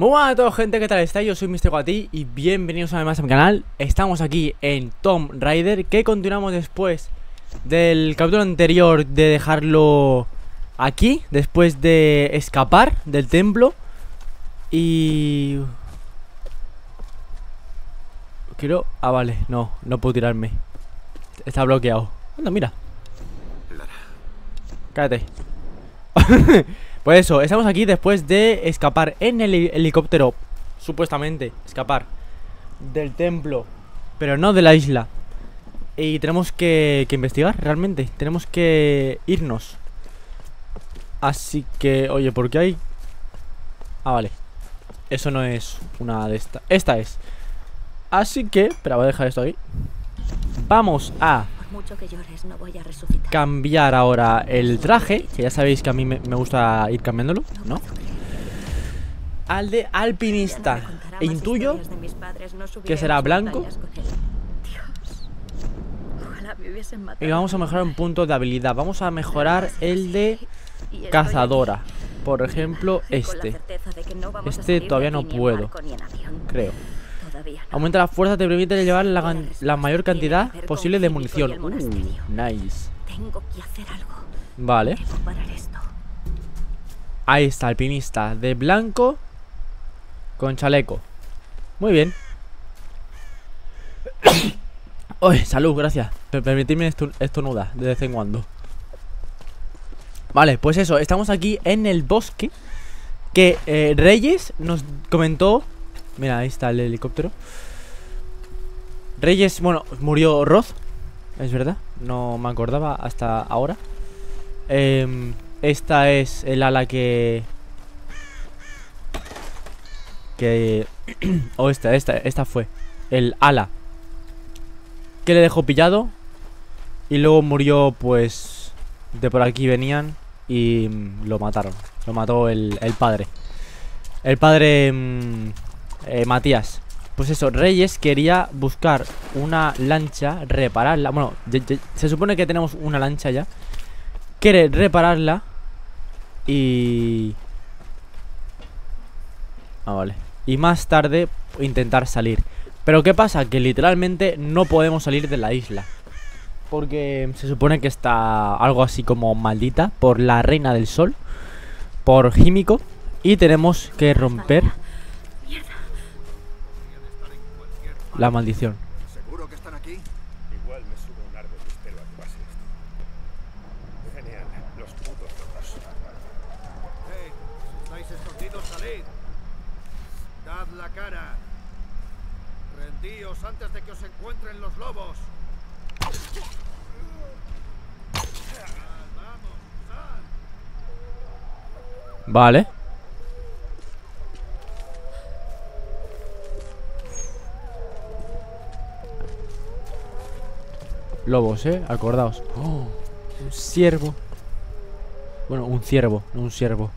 Muy buenas a todos gente, ¿qué tal estáis? Yo soy Mr. Guati y bienvenidos una vez más a mi canal. Estamos aquí en Tomb Raider Que continuamos después del capítulo anterior de dejarlo aquí Después de escapar del templo. Y... Quiero... Ah, vale, no, no puedo tirarme. Está bloqueado. Anda, mira. Cállate Pues eso, estamos aquí después de escapar en el helicóptero. Supuestamente, escapar Del templo Pero no de la isla. Y tenemos que, investigar realmente. Tenemos que irnos. Así que, oye, ¿por qué hay? Ah, vale. Eso no es una de estas Esta es. Así que, espera, voy a dejar esto aquí. Vamos a mucho que llores, no voy a resucitar. cambiar ahora el traje Que ya sabéis que a mí me, me gusta ir cambiándolo, ¿no? Al de alpinista. E intuyo que será blanco. Y vamos a mejorar un punto de habilidad. Vamos a mejorar el de cazadora. Por ejemplo, este. Este todavía no puedo Creo Aumenta la fuerza, te permite llevar la, la mayor cantidad posible de munición. Uh, nice. Vale. Ahí está, alpinista. De blanco con chaleco. Muy bien. Uy, salud, gracias. Permitidme estornudar de vez en cuando. Vale, pues eso, estamos aquí en el bosque. Que eh, Reyes nos comentó Mira, ahí está el helicóptero. Reyes, bueno, murió Roth Es verdad, no me acordaba hasta ahora. Eh, Esta es el ala que... Que... o esta, esta, esta fue El ala. Que le dejó pillado Y luego murió, pues... De por aquí venían Y lo mataron Lo mató el, el padre. El padre... Mmm, eh, Matías Pues eso, Reyes quería buscar una lancha, repararla Bueno, se supone que tenemos una lancha ya Quiere repararla Y... Ah, vale Y más tarde intentar salir Pero ¿qué pasa? Que literalmente no podemos salir de la isla Porque se supone que está algo así como maldita Por la reina del sol Por Químico Y tenemos que romper La maldición. ¿Seguro que están aquí? Igual me subo un árbol y espero a que pase esto. Genial, los putos locos. ¡Hey! Si estáis escondidos, salid. Dad la cara. Rendíos antes de que os encuentren los lobos. Vale. Lobos, ¿eh? Acordaos. Oh, Un ciervo. Bueno, un ciervo, no un ciervo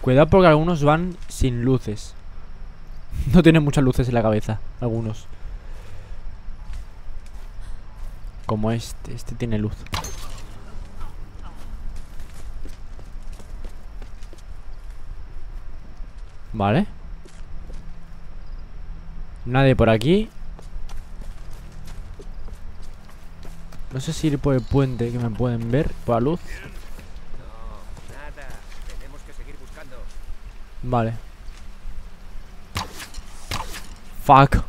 Cuidado porque algunos van sin luces. No tienen muchas luces en la cabeza Algunos. Como este, este tiene luz. Vale Nadie por aquí. No sé si ir por el puente Que me pueden ver Por la luz. Vale. Fuck.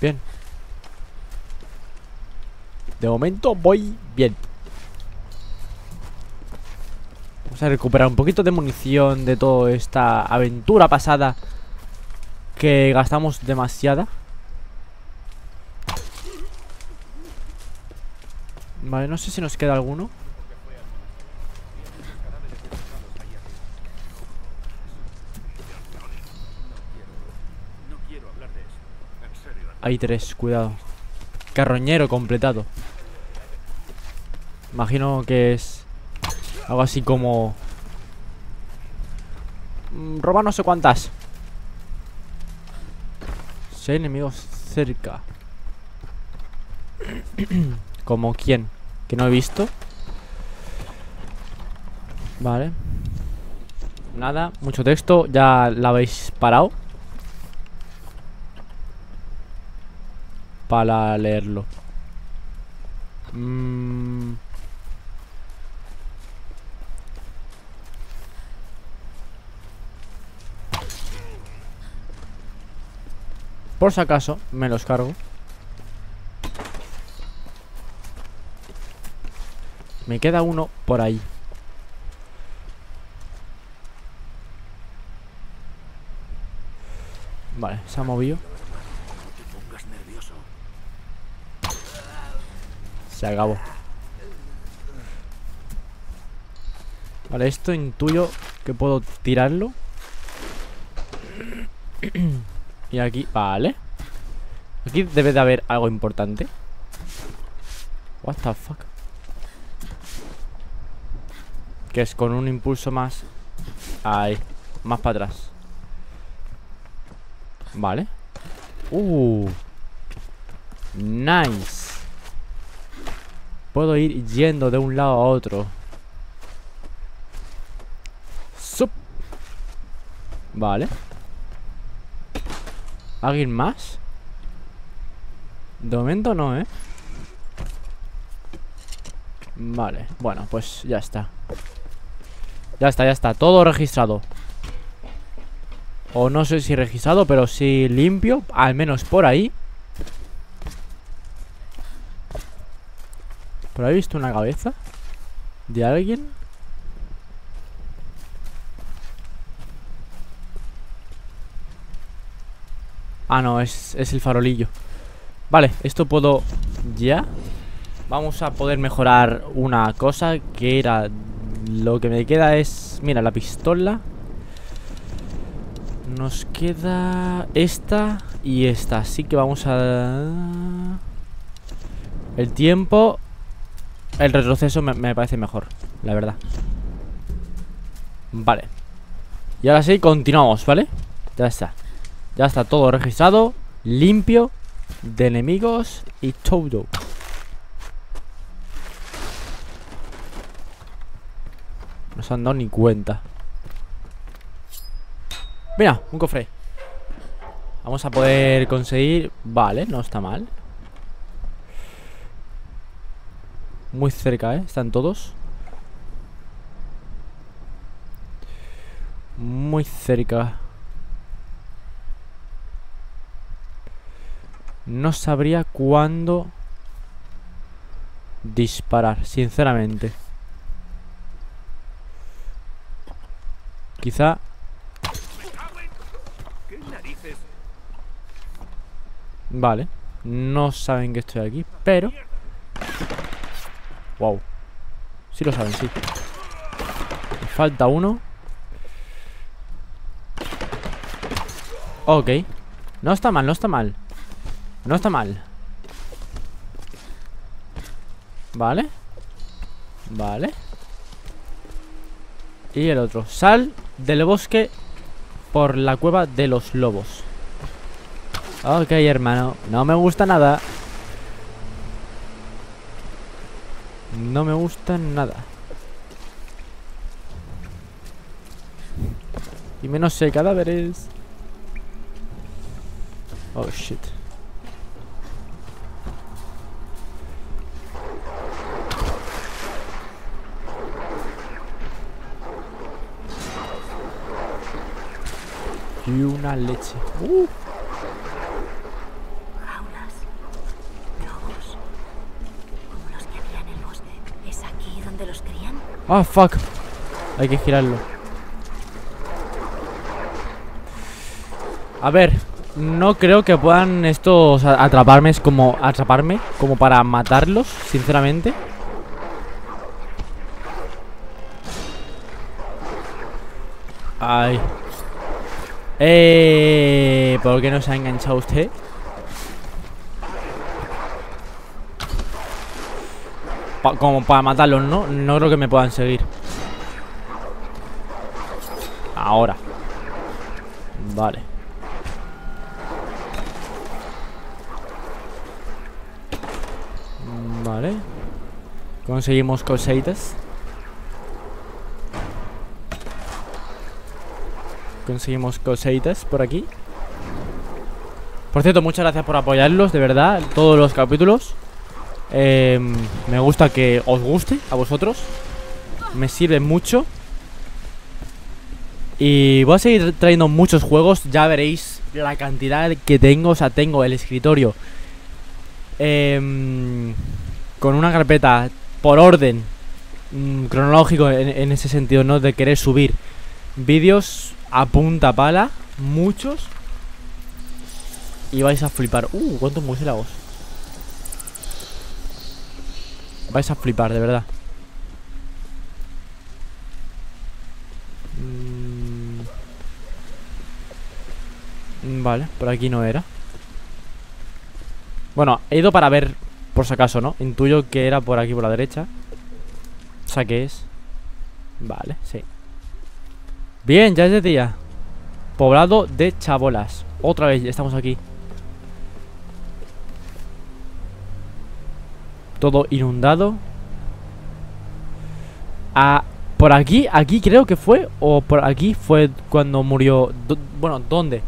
Bien de momento voy bien. Vamos a recuperar un poquito de munición De toda esta aventura pasada Que gastamos demasiada. Vale, no sé si nos queda alguno. Hay tres, cuidado. Carroñero completado Imagino que es Algo así como mm, Roba no sé cuántas Si hay enemigos cerca. ¿Como quién? Que no he visto. Vale. Nada, mucho texto. Ya la habéis parado. Para leerlo. Mm. Por si acaso, me los cargo. Me queda uno por ahí. Vale, se ha movido. Se acabó. Vale, esto intuyo que puedo tirarlo. y aquí, vale. Aquí debe de haber algo importante. What the fuck. Que es con un impulso más. Ahí, más para atrás. Vale. Uh. Nice. Puedo ir yendo de un lado a otro. Sup. Vale. ¿Alguien más? De momento no, ¿eh? Vale, bueno, pues ya está Ya está, ya está, todo registrado O no sé si registrado, pero sí limpio Al menos por ahí ¿Por ahí he visto una cabeza? ¿De alguien? Ah, no, es, es el farolillo. Vale, esto puedo... ¿Ya? Vamos a poder mejorar una cosa Que era... Lo que me queda es... Mira, la pistola. Nos queda... Esta y esta Así que vamos a... El tiempo El retroceso me, me parece mejor La verdad. Vale. Y ahora sí, continuamos, ¿vale? Ya está Ya está todo registrado Limpio De enemigos y todo. No se han dado ni cuenta. Mira, un cofre. Vamos a poder conseguir Vale, no está mal. Muy cerca, ¿eh? Están todos. Muy cerca No sabría cuándo Disparar, sinceramente. Quizá ¡Me cago en- ¿Qué narices? Vale No saben que estoy aquí Pero Wow Sí lo saben, sí. Falta uno. Ok. No está mal, no está mal No está mal. Vale. Vale. Y el otro. Sal del bosque Por la cueva de los lobos. Ok, hermano. No me gusta nada. No me gusta nada. Y menos sé cadáveres Oh shit Y una leche Uh, Jaulas. Lobos. Como los que había en el bosque. ¿Es aquí donde los crían? Ah, fuck Hay que girarlo A ver No creo que puedan estos atraparme es como Atraparme Como para matarlos, sinceramente Ay eh, ¿Por qué no se ha enganchado usted? Como para matarlos, ¿no? No creo que me puedan seguir. Ahora. Vale. Vale. Conseguimos cositas Conseguimos cositas por aquí. Por cierto, muchas gracias por apoyarlos, de verdad, todos los capítulos. Eh, me gusta que os guste a vosotros. Me sirve mucho. Y voy a seguir trayendo muchos juegos. Ya veréis la cantidad que tengo. O sea, tengo el escritorio eh, con una carpeta por orden mm, cronológico en ese sentido, ¿no? De querer subir vídeos a punta pala. Muchos. Y vais a flipar. Uh, cuántos murciélagos. Vais a flipar, de verdad. Mm. Vale, por aquí no era. Bueno, he ido para ver, por si acaso, ¿no? Intuyo que era por aquí, por la derecha. O sea, ¿qué es? Vale, sí. Bien, ya es de día. Poblado de chabolas. Otra vez, estamos aquí. Todo inundado. Ah, por aquí, aquí creo que fue. O por aquí fue cuando murió. bueno, ¿dónde?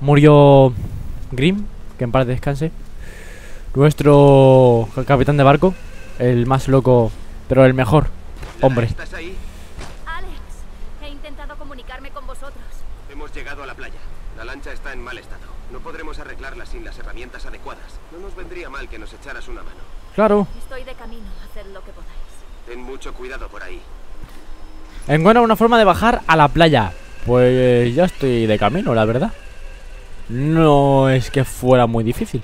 Murió Grim, que en paz descanse. Nuestro capitán de barco. El más loco, pero el mejor. Hombre. ¿Estás ahí? Está en mal estado. No podremos arreglarla sin las herramientas adecuadas. No nos vendría mal que nos echaras una mano. Claro. Estoy de camino, haced lo que podáis. Ten mucho cuidado por ahí. Encuentra una forma de bajar a la playa. Pues ya estoy de camino, la verdad. No es que fuera muy difícil.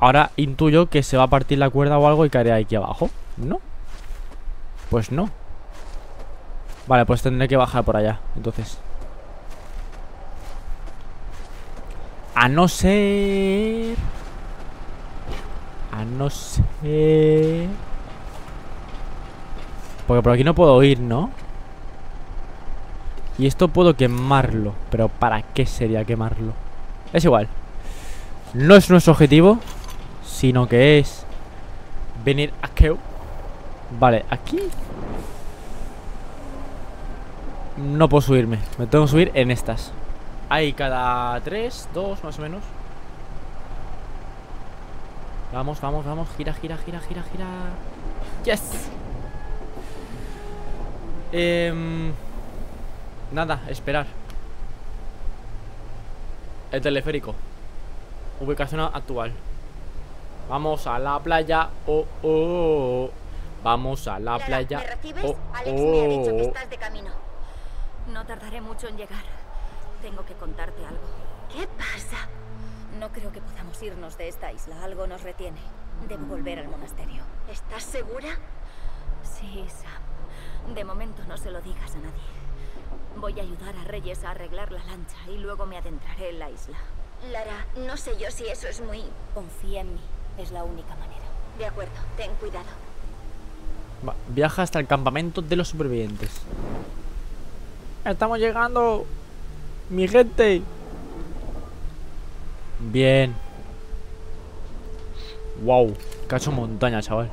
Ahora intuyo que se va a partir la cuerda o algo y caeré aquí abajo. ¿No? Pues no. Vale, pues tendré que bajar por allá. Entonces. A no ser... A no ser... Porque por aquí no puedo ir, ¿no? Y esto puedo quemarlo Pero ¿para qué sería quemarlo? Es igual No es nuestro objetivo Sino que es Venir aquí Vale, aquí No puedo subirme. Me tengo que subir en estas. Hay cada tres, dos más o menos. Vamos, vamos, vamos. Gira, gira, gira, gira, gira. Yes. Eh... Nada, esperar. El teleférico. Ubicación actual. Vamos a la playa. Oh, oh. Vamos a la playa. ¿Me recibes? Oh, Alex me ha dicho que oh. estás de camino. No tardaré mucho en llegar. Tengo que contarte algo. ¿Qué pasa? No creo que podamos irnos de esta isla. Algo nos retiene. Debo volver al monasterio. ¿Estás segura? Sí, Sam. De momento no se lo digas a nadie. Voy a ayudar a Reyes a arreglar la lancha y luego me adentraré en la isla. Lara, no sé yo si eso es muy... Confía en mí. Es la única manera. De acuerdo, ten cuidado. Va, Viaja hasta el campamento de los supervivientes Estamos llegando Mi gente. Bien. Wow. Cacho montaña, chaval.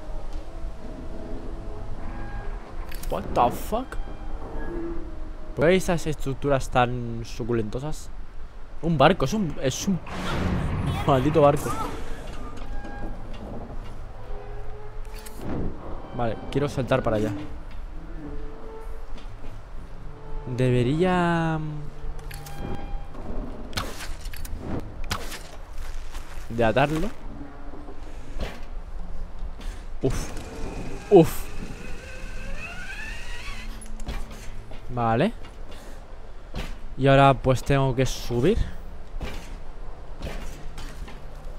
What the fuck ¿Por qué esas estructuras tan suculentosas? Un barco, es un... Es un maldito barco. Vale, quiero saltar para allá Debería... De atarlo. Uf Uf. Vale. Y ahora pues tengo que subir.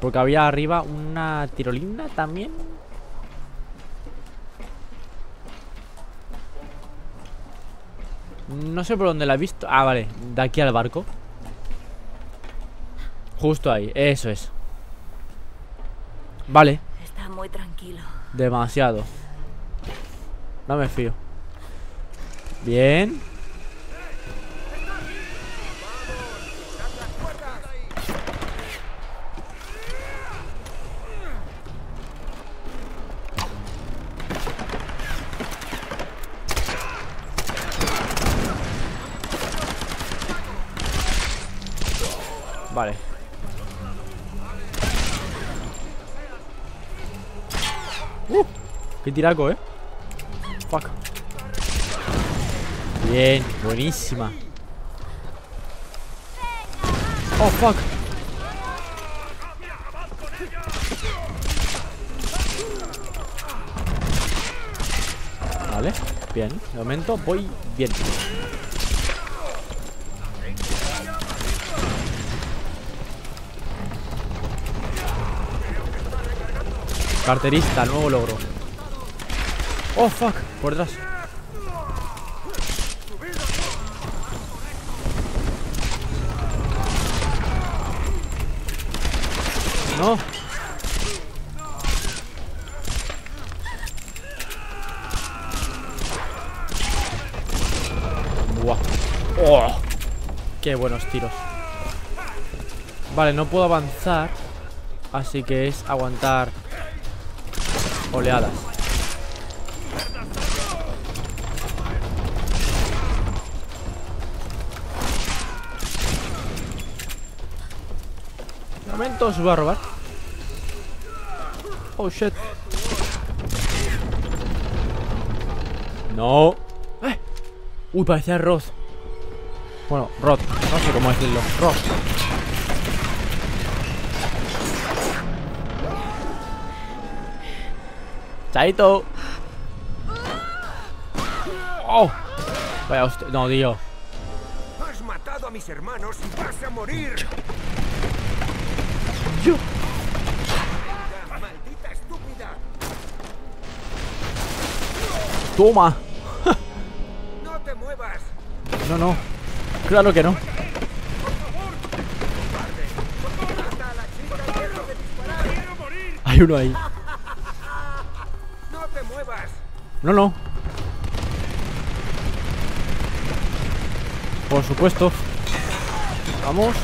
Porque había arriba una tirolina también No sé por dónde la he visto. Ah, vale, de aquí al barco. Justo ahí, eso es. Vale, Está muy tranquilo. demasiado. No me fío. Bien qué tiraco, eh. Fuck. Bien, buenísima. Oh, fuck. Vale, bien. De momento voy bien. Carterista, nuevo logro. Oh, fuck, por detrás. No. Buah. Oh, qué buenos tiros. Vale, no puedo avanzar. Así que es aguantar oleadas. Se va a robar. Oh shit. No. ¡Eh! Uy, parecía Roth. Bueno, Roth. No sé cómo decirlo. Roth. Chaito. Oh. Vaya hostia. No, tío. Has matado a mis hermanos y vas a morir. Yo. Toma. No te muevas. No, no. Claro que no. Hay uno ahí. No te muevas. No, no. Por supuesto. Vamos.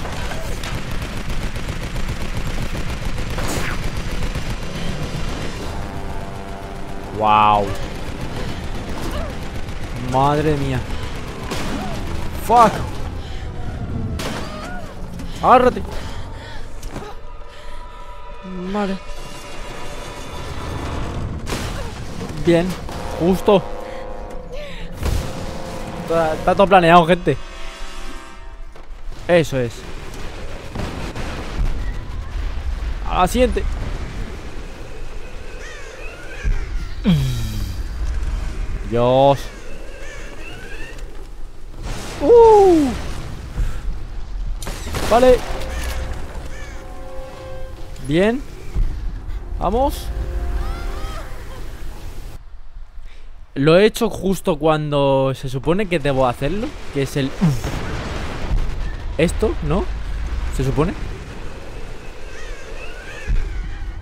Wow. Madre mía. Fuck. Agárrate. Vale. Bien, justo. Está, todo planeado, gente. Eso es. A la siguiente. Dios. Uh. Vale. Bien. Vamos. Lo he hecho justo cuando se supone que debo hacerlo, que es el... Esto, ¿no? ¿Se supone?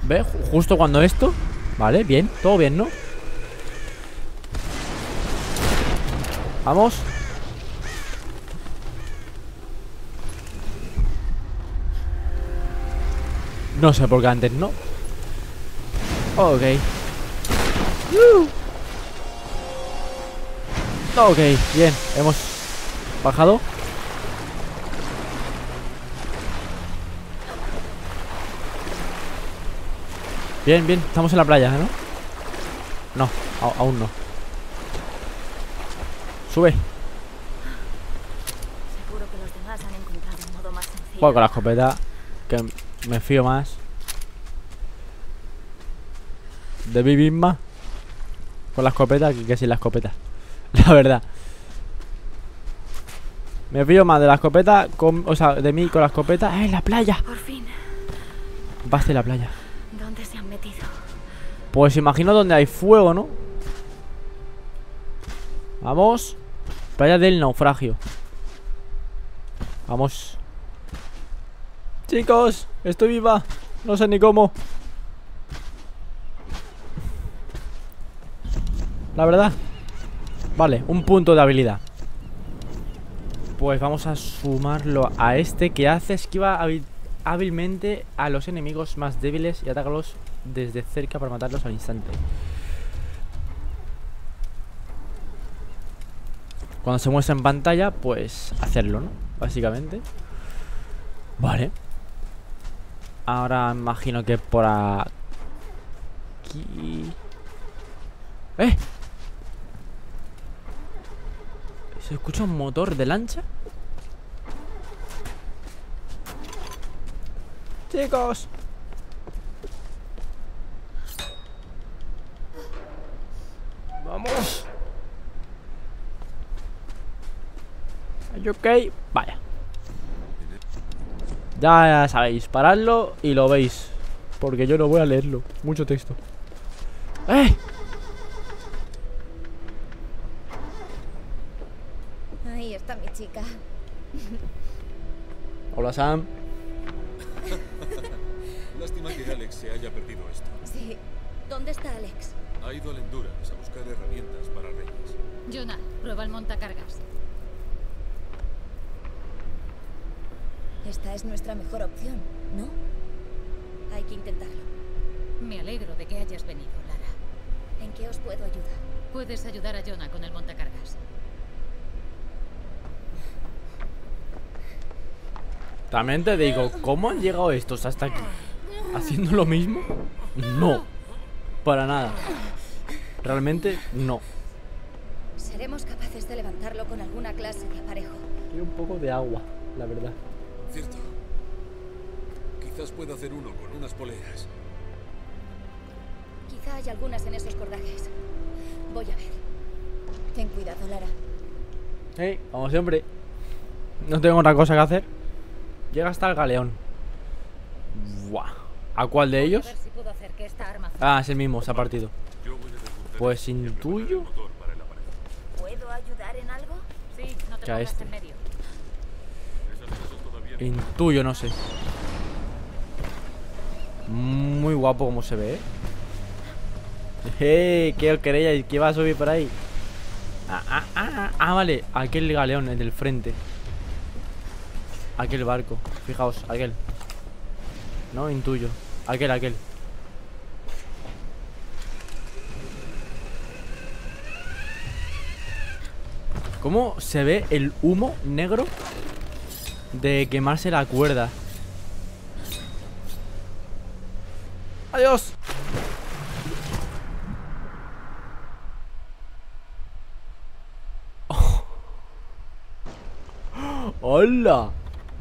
¿Ve? Ju- Justo cuando esto Vale, bien, todo bien, ¿no? Vamos No sé por qué antes no Ok. Ok, bien, hemos bajado Bien, bien, estamos en la playa, ¿no? No, aún no Sube. Seguro que los demás han encontrado un modo más sencillo. Con la escopeta Que me fío más. De mí misma. Con la escopeta que, que sin la escopeta. La verdad. Me fío más de la escopeta con, O sea, de mí con la escopeta. ¡Ah, en la playa! Por fin, Vas de la playa. ¿dónde se han metido? Pues imagino donde hay fuego, ¿no? Vamos Playa del naufragio. Vamos. Chicos, estoy viva. No sé ni cómo. La verdad Vale, un punto de habilidad. Pues vamos a sumarlo a este Que hace esquiva hábil- hábilmente a los enemigos más débiles Y atácalos desde cerca para matarlos al instante Cuando se muestra en pantalla, pues hacerlo, ¿no? Básicamente Vale Ahora imagino que por aquí... ¡Eh! ¿Se escucha un motor de lancha? Chicos Vamos ¿Are ok? Vaya Ya sabéis, paradlo y lo veis Porque yo no voy a leerlo Mucho texto ¡Eh! Ahí está mi chica. Hola Sam Lástima que Alex se haya perdido esto. Sí. ¿Dónde está Alex? Ha ido al Endurance a buscar herramientas para Reyes. Jonah, prueba el montacargas. Esta es nuestra mejor opción, ¿no? Hay que intentarlo. Me alegro de que hayas venido, Lara. ¿En qué os puedo ayudar? Puedes ayudar a Jonah con el montacargas. También te digo, ¿cómo han llegado estos hasta aquí? ¿Haciendo lo mismo? No Para nada Realmente no Seremos capaces de levantarlo con alguna clase de aparejo. Quiero un poco de agua, la verdad Cierto. Quizás pueda hacer uno con unas poleas. Quizá hay algunas en esos cordajes. Voy a ver. Ten cuidado, Lara. Hey, como siempre No tengo otra cosa que hacer Llega hasta el galeón Buah ¿A cuál de ellos? si Ah, es el mismo, se ha partido Pues intuyo. ¿Puedo ayudar en algo? Sí, no te Ya pongas este. en medio. Esas cosas todavía no. Intuyo, no sé. Muy guapo como se ve, ¿eh? ¡Eh! ¿Qué os queréis? ¿Qué va a subir por ahí? Ah, ah, ah, ah, vale. Aquel galeón, el del frente. Aquel barco. Fijaos, aquel. No, intuyo Aquel, aquel. ¿Cómo se ve el humo negro de quemarse la cuerda? ¡Adiós! ¡Hola!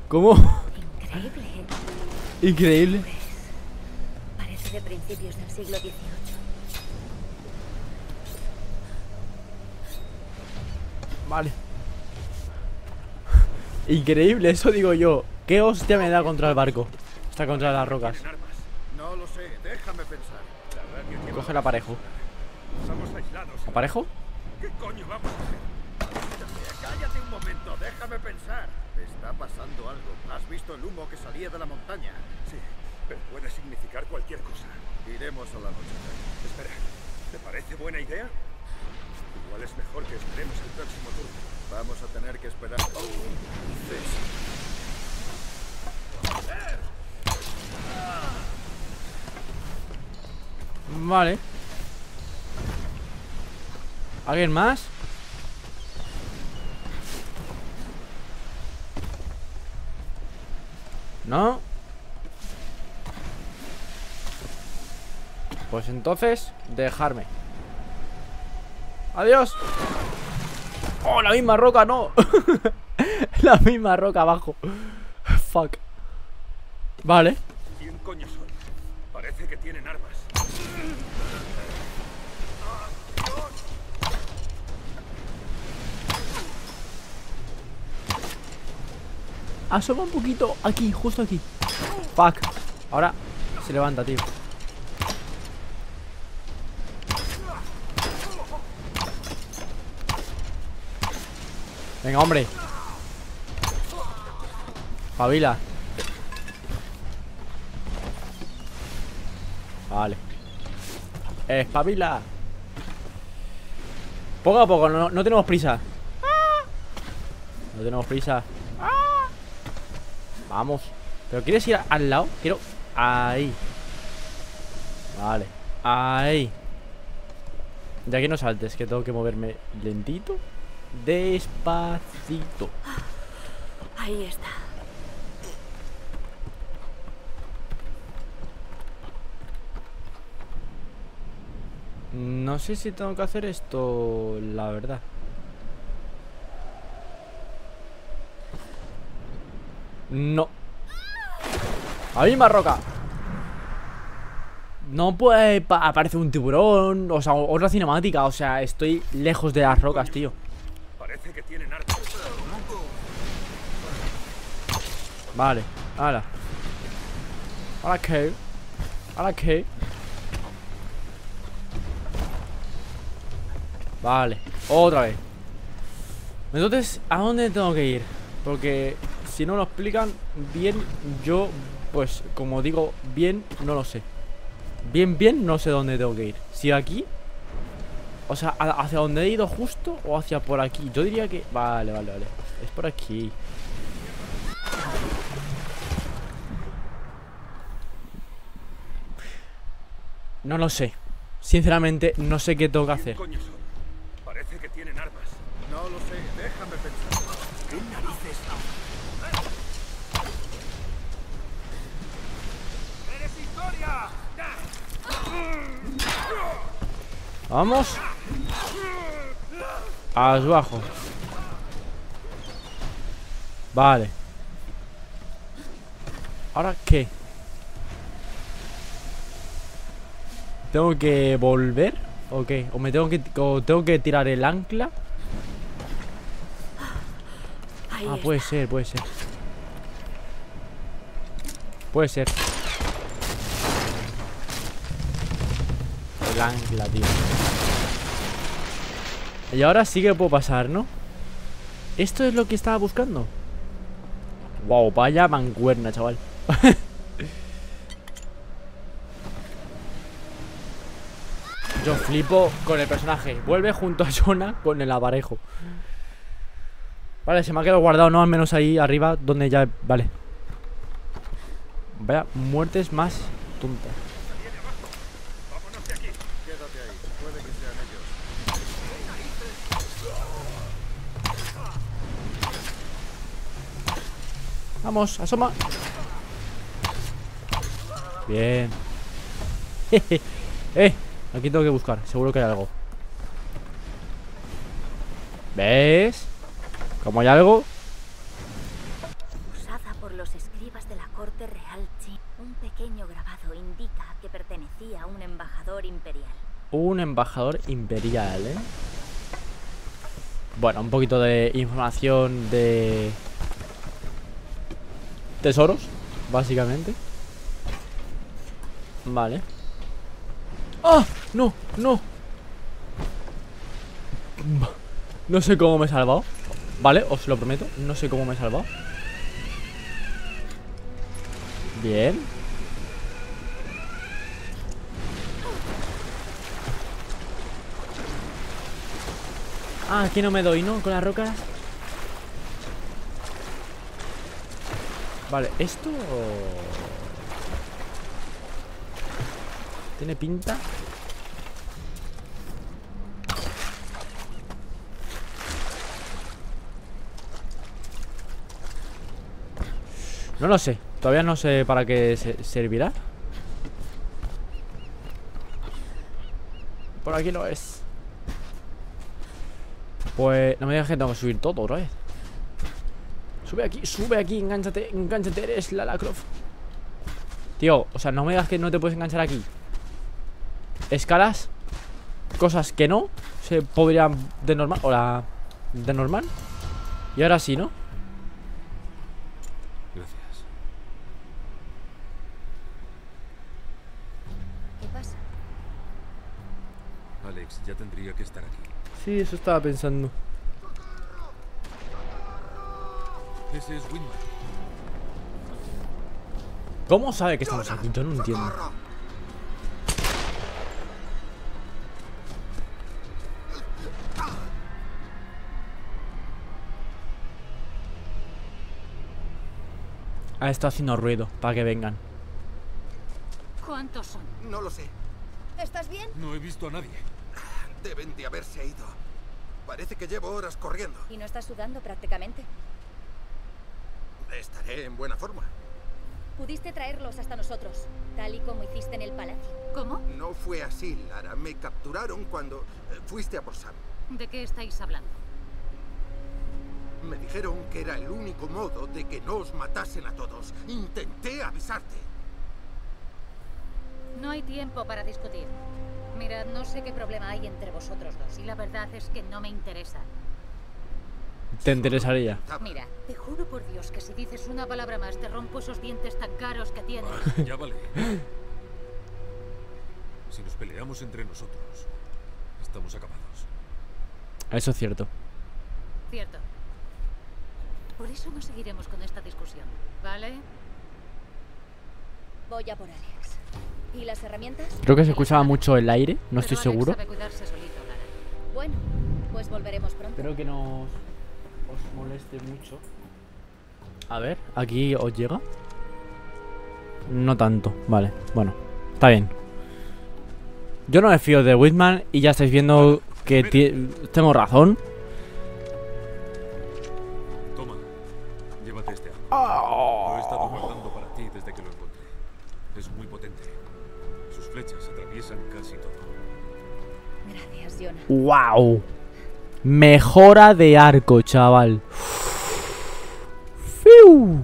¿Cómo? Increíble. Increíble. Parece de principios del siglo XVIII. Vale. Increíble, eso digo yo. ¿Qué hostia me da contra el barco? Está contra las rocas. No lo sé, déjame pensar. La radio lleva Coge el aparejo. Estamos aislados. ¿Aparejo? ¿Qué coño vamos a hacer? Cállate un momento, déjame pensar. Está pasando algo. ¿Has visto el humo que salía de la montaña? Sí, pero puede significar cualquier cosa. Iremos a la noche. Espera, ¿te parece buena idea? Igual es mejor que esperemos el próximo turno. Vamos a tener que esperar. Vale. ¿Alguien más? ¿No? Pues entonces, dejarme. Adiós. Oh, la misma roca, no. la misma roca abajo. Fuck. Vale. ¿Quién coño son? Parece que tienen armas. Asoma un poquito aquí, justo aquí. Fuck. Ahora se levanta, tío. Venga, hombre. Pavila. Vale. Espabila. Poco a poco, no, no tenemos prisa. No tenemos prisa. Vamos. ¿Pero quieres ir al lado? Quiero... Ahí. Vale. Ahí. De aquí no saltes, que tengo que moverme lentito. Despacito. Ahí está. No sé si tengo que hacer esto, la verdad. No. ¡La misma roca! No, puede aparece un tiburón, o sea, otra cinemática, o sea, estoy lejos de las rocas, tío. Vale, ahora. ¿Ahora qué? ¿Ahora qué? Vale, otra vez. Entonces, ¿a dónde tengo que ir? Porque si no lo explican bien, yo, pues, como digo, bien, no lo sé. Bien, bien, no sé dónde tengo que ir. Si aquí, o sea, ¿a- ¿hacia dónde he ido justo o hacia por aquí? Yo diría que... Vale, vale, vale. Es por aquí. No lo sé. Sinceramente, no sé qué tengo que hacer. ¿Quién coño son? Parece que tienen armas. No lo sé, déjame pensar. ¿Qué narices? ¡Eres historia! Vamos. Abajo. Vale. ¿Ahora qué? ¿Tengo que volver? ¿O qué? ¿O me tengo que, o tengo que tirar el ancla? Ah, puede ser, puede ser. Puede ser. Y ahora sí que puedo pasar, ¿no? Esto es lo que estaba buscando. Wow, vaya mancuerna, chaval. Yo flipo con el personaje. Vuelve junto a Jonah con el aparejo. Vale, se me ha quedado guardado, ¿no? Al menos ahí arriba, donde ya... Vale. Vaya, muertes más tontas. Vámonos de aquí. Quédate ahí. Puede que sean ellos. Vamos, asoma. Bien. eh, aquí tengo que buscar. Seguro que hay algo. ¿Ves? Como hay algo. Usada por los escribas de la corte real Qin. Un pequeño grabado indica que pertenecía a un embajador imperial. Un embajador imperial, ¿eh? Bueno, un poquito de información de... Tesoros, básicamente. Vale. ¡Ah! ¡No! ¡No! No sé cómo me he salvado. Vale, os lo prometo. No sé cómo me he salvado. Bien. Ah, aquí no me doy, ¿no? Con las rocas. Vale, esto... ¿Tiene pinta? No lo sé. Todavía no sé para qué se- servirá. Por aquí no es. Pues no me digas que tengo que subir todo otra vez. Sube aquí, sube aquí, engánchate, engánchate, eres Lara Croft. Tío, o sea, no me digas que no te puedes enganchar aquí. Escalas, cosas que no se podrían de normal, o la de normal. Y ahora sí, ¿no? Gracias. ¿Qué pasa? Alex ya tendría que estar aquí. Sí, eso estaba pensando. Ese es Winman. ¿Cómo sabe que estamos aquí? Yo no entiendo. Ha estado haciendo ruido para que vengan. ¿Cuántos son? No lo sé. ¿Estás bien? No he visto a nadie. Deben de haberse ido. Parece que llevo horas corriendo. ¿Y no estás sudando prácticamente? Estaré en buena forma. Pudiste traerlos hasta nosotros, tal y como hiciste en el palacio. ¿Cómo? No fue así, Lara. Me capturaron cuando eh, fuiste a por Sam. ¿De qué estáis hablando? Me dijeron que era el único modo de que no os matasen a todos. Intenté avisarte. No hay tiempo para discutir. Mirad, no sé qué problema hay entre vosotros dos y la verdad es que no me interesa. Te interesaría. Mira, te juro por Dios que si dices una palabra más te rompo esos dientes tan caros que tienes. Ya vale. Si nos peleamos entre nosotros, estamos acabados. Eso es cierto. Cierto. Por eso no seguiremos con esta discusión, ¿vale? Voy a por Alex. ¿Y las herramientas? Creo que se escuchaba mucho el aire, no Pero estoy Alex seguro. sabe cuidarse solito, Lara. Bueno, pues volveremos pronto. Espero que no os moleste mucho. A ver, aquí os llega. No tanto, vale, bueno, está bien. Yo no me fío de Whitman y ya estáis viendo que tengo razón. Toma, llévate este arma. Lo he estado guardando para ti desde que lo encontré. Es muy potente. Sus flechas atraviesan casi todo. Gracias, Jonah. ¡Wow! Mejora de arco, chaval. ¡Fiu!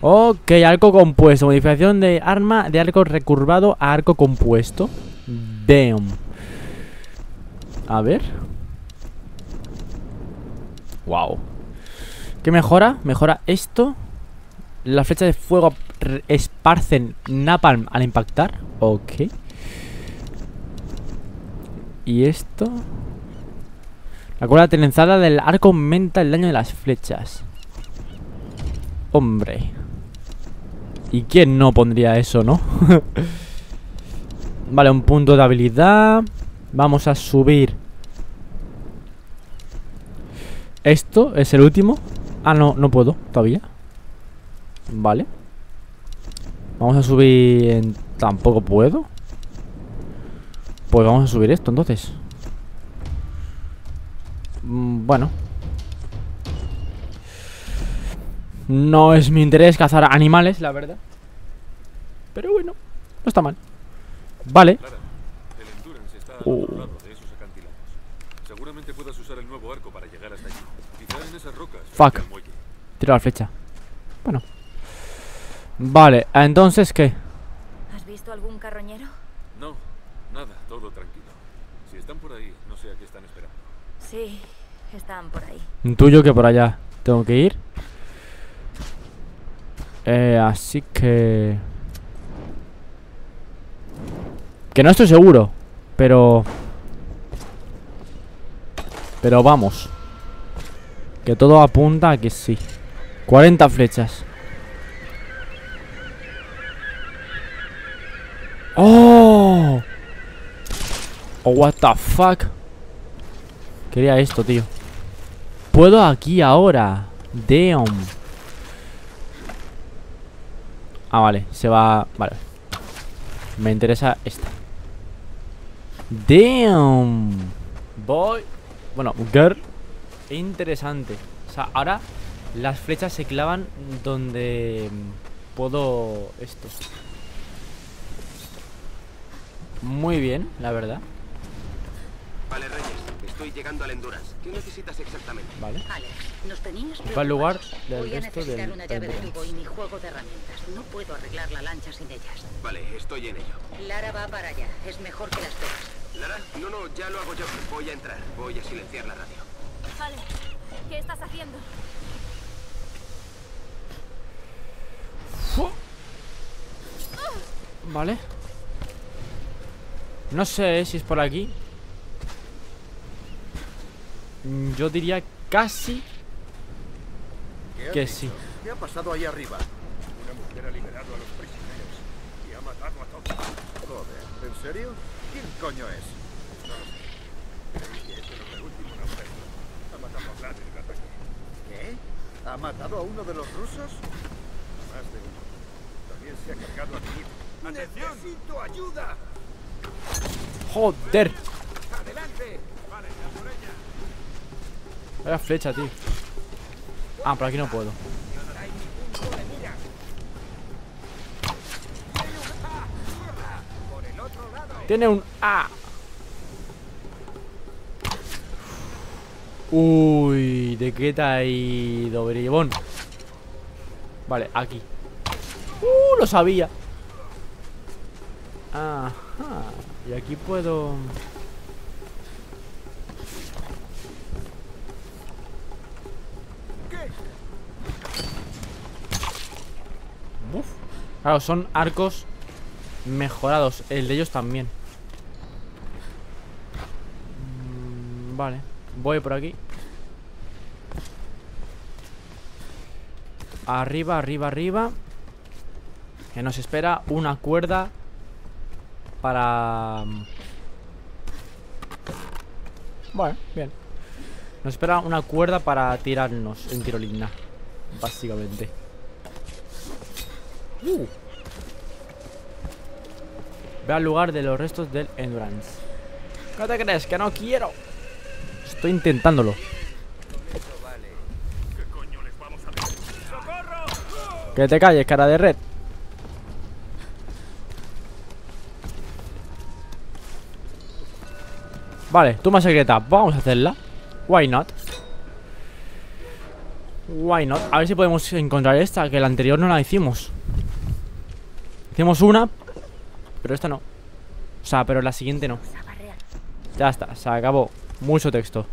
Ok, arco compuesto. Modificación de arma de arco recurvado a arco compuesto. Damn. A ver. Wow. ¿Qué mejora? Mejora esto. Las flechas de fuego esparcen napalm al impactar. Ok. Y esto. La cuerda trenzada del arco aumenta el daño de las flechas. Hombre. ¿Y quién no pondría eso, no? vale, un punto de habilidad. Vamos a subir. Esto es el último. Ah, no, no puedo todavía. Vale. Vamos a subir. Tampoco puedo. Pues vamos a subir esto entonces. Mm, Bueno. No es mi interés cazar animales, la verdad. Pero bueno, no está mal. Vale. Oh. Seguramente puedas usar el nuevo arco para llegar hasta allí. En esas rocas. Fuck. Tiro la flecha. Bueno. Vale, entonces, ¿qué? ¿Has visto algún carroñero? No, nada, todo tranquilo. Si están por ahí, no sé a qué están esperando. Sí, están por ahí. Intuyo que por allá tengo que ir. Eh, así que... Que no estoy seguro. Pero... Pero vamos. Que todo apunta a que sí. 40 flechas. ¡Oh! Oh, what the fuck. Quería esto, tío. Puedo aquí ahora. Damn. Ah, vale. Se va... Vale. Me interesa esta. Damn. Boy. Bueno, girl. Interesante. O sea, ahora las flechas se clavan donde puedo esto. Muy bien, la verdad. Vale, Reyes, estoy llegando al Endurance. ¿Qué necesitas exactamente? Vale. Alex, nos tenías Va al lugar del Voy a necesitar del una llave de tubo y mi juego de herramientas. No puedo arreglar la lancha sin ellas. Vale, estoy en ello. Lara va para allá. Es mejor que las veas. ¿Lara? No, no, ya lo hago yo. Voy a entrar. Voy a silenciar la radio. Vale, ¿qué estás haciendo? Vale. No sé si es por aquí. Mm, Yo diría casi ¿Qué has que sí. ¿Qué ha pasado ahí arriba? Una mujer ha liberado a los prisioneros y ha matado a todos. Joder, ¿en serio? ¿Quién coño es? Creí que eso era el último naufragio. Ha matado a Vlad en el ataque. ¿Qué? ¿Ha matado a uno de los rusos? Más de uno. También se ha cargado a hijo. ¡Atención! ¡Necesito ayuda! Joder. ¡Adelante! Vale, ya por ella. Vaya flecha, tío. Ah, por aquí no puedo. Tiene un A. Uy, de qué te ha ido, bribón Vale, aquí. Uh, lo sabía. Ajá Y aquí puedo... Claro, son arcos mejorados. El de ellos también. Mm, vale. Voy por aquí. Arriba, arriba, arriba. Que nos espera una cuerda para... Bueno, bien. Nos espera una cuerda para tirarnos en tirolina. Básicamente. Uh. Ve al lugar de los restos del Endurance. ¿Qué te crees? Que no quiero. Estoy intentándolo. Que te calles, cara de red. Vale, toma secreta. Vamos a hacerla. Why not? Why not? A ver si podemos encontrar esta, que la anterior no la hicimos. Hicimos una, pero esta no. O sea, pero la siguiente no. Ya está, se acabó. Mucho texto.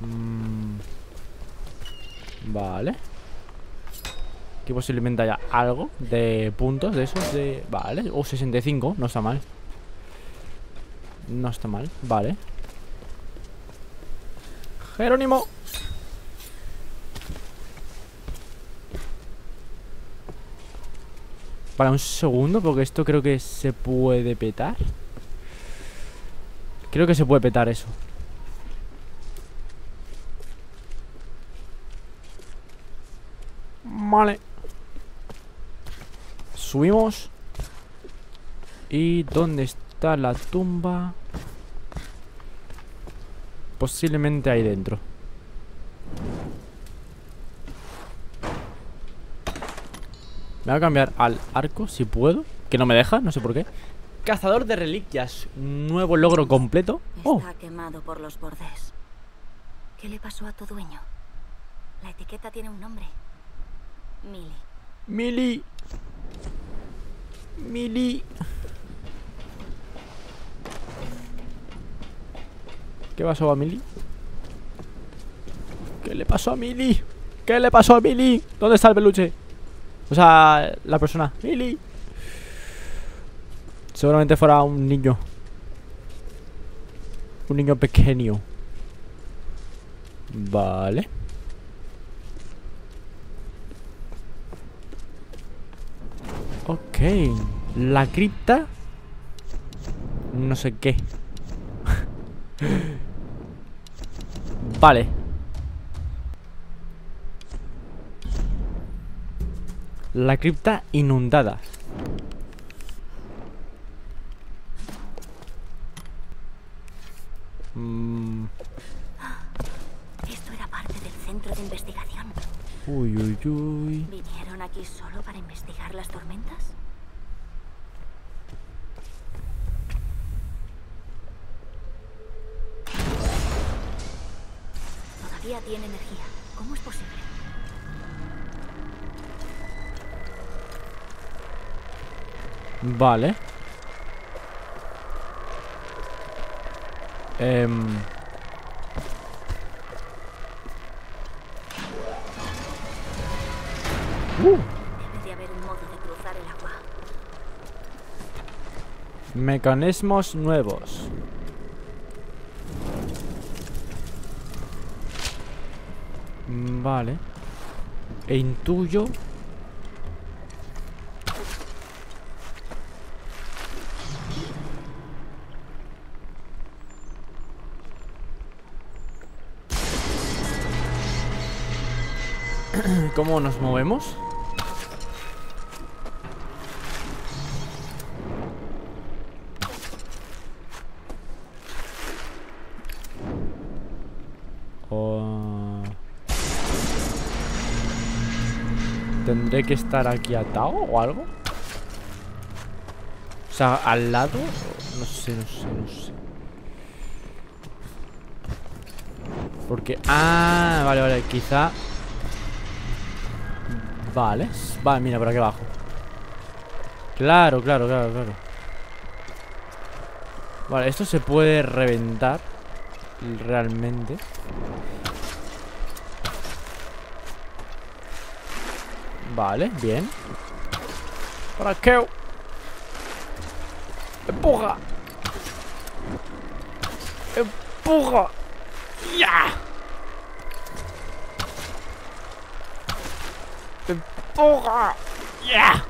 Mm. Vale. Aquí posiblemente haya algo de puntos de esos de... Vale, o 65, no está mal No está mal, vale Jerónimo Para un segundo, porque esto creo que se puede petar. Creo que se puede petar eso. Vale. Subimos. ¿Y dónde está la tumba? Posiblemente ahí dentro Me voy a cambiar al arco si puedo Que no me deja, no sé por qué Cazador de reliquias Nuevo logro completo oh. Está quemado por los bordes ¿Qué le pasó a tu dueño? La etiqueta tiene un nombre Mili Mili Mili ¿Qué pasó a Mili? ¿Qué le pasó a Mili? ¿Qué le pasó a Mili? ¿Dónde está el peluche? O sea, la persona Lily Seguramente fuera un niño. Un niño pequeño. Vale. Ok La cripta No sé qué. Vale La cripta inundada. Mm. Esto era parte del centro de investigación. Uy, uy, uy. ¿Vinieron aquí solo para investigar las tormentas? Todavía tiene Vale. Uh. Debe de haber un modo de cruzar el agua. Mecanismos nuevos. Vale. E intuyo ¿Cómo nos movemos? ¿Tendré que estar aquí atado o algo? O sea, al lado No sé, no sé, no sé Porque... Ah, vale, vale, quizá Vale. Vale, mira, por aquí abajo. Claro, claro, claro, claro. Vale, esto se puede reventar Realmente. Vale, bien. ¿Para qué? Empuja. Empuja Ya Ya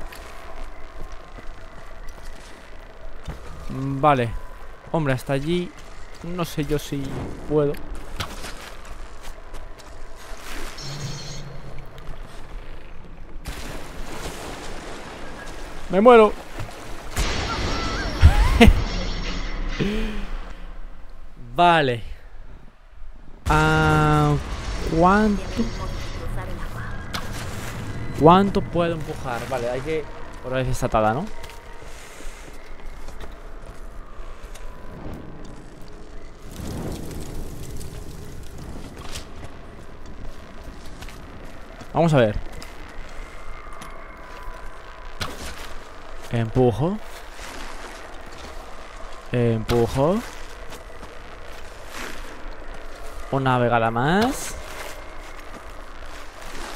Vale. Hombre, hasta allí No sé yo si puedo. Me muero. Vale. Ah, ¿Cuánto? ¿Cuánto puedo empujar? Vale, hay que... Por vez esta atada, ¿no? Vamos a ver Empujo Empujo Una vegada más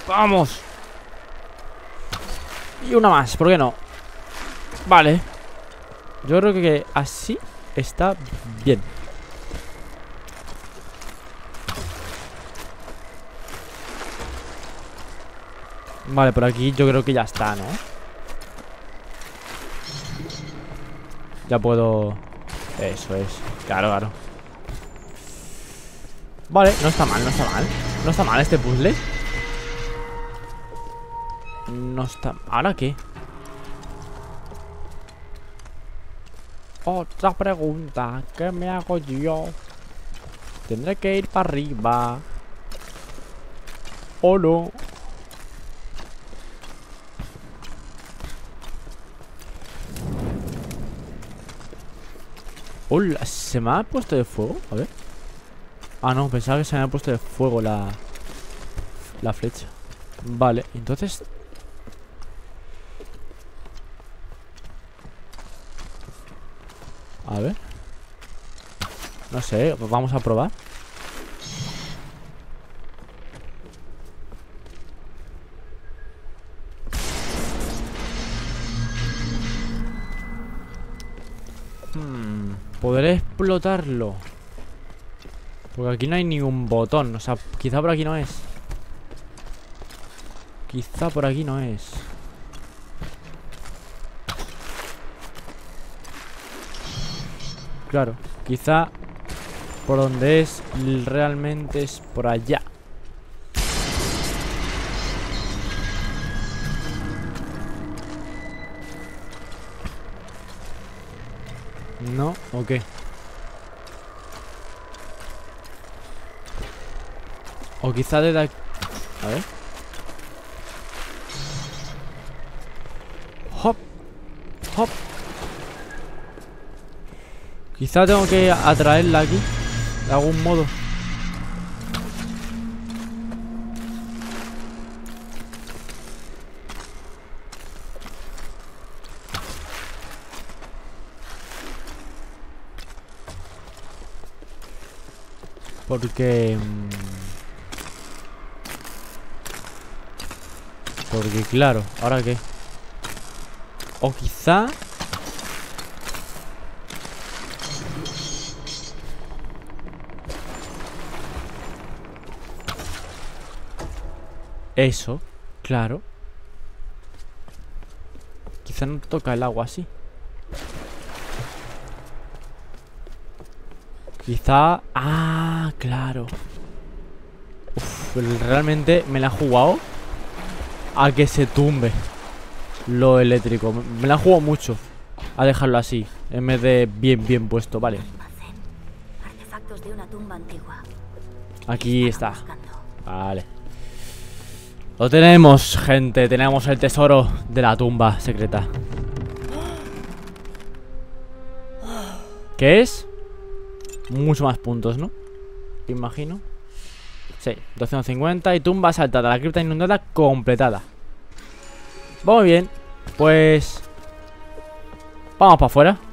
¡Vamos! Y una más, ¿por qué no? Vale. Yo creo que así está bien. Vale, por aquí yo creo que ya está, ¿no? Ya puedo... Eso es. Claro, claro. Vale, no está mal, no está mal. No está mal este puzzle No está... ¿Ahora qué? Otra pregunta ¿Qué me hago yo? Tendré que ir para arriba ¿O no? Hola, ¿se me ha puesto de fuego? A ver Ah, no, pensaba que se me había puesto de fuego la La flecha Vale, entonces A ver. No sé, vamos a probar. Podré explotarlo. Porque aquí no hay ningún botón. O sea, quizá por aquí no es. Quizá por aquí no es Claro, quizá Por donde es Realmente es por allá ¿No? ¿O qué? O quizá desde aquí... A ver Quizá tengo que atraerla aquí De algún modo Porque... Mm, porque claro, ¿ahora qué? O quizá... Eso, claro. Quizá no toca el agua así. Quizá... Ah, claro. Uf, realmente me la ha jugado A que se tumbe Lo eléctrico. Me la ha jugado mucho A dejarlo así En vez de bien, bien puesto, vale. Aquí está. Vale Lo tenemos, gente. Tenemos el tesoro de la tumba secreta. ¿Qué es? Mucho más puntos, ¿no? Imagino. Sí, 250 y tumba saltada. La cripta inundada completada. Muy bien. Pues... Vamos para afuera.